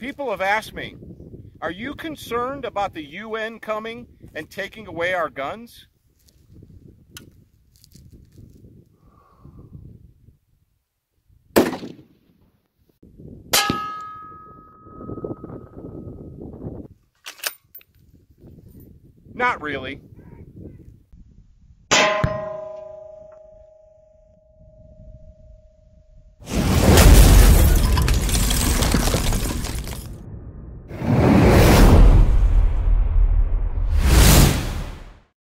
People have asked me, are you concerned about the UN coming and taking away our guns? Not really.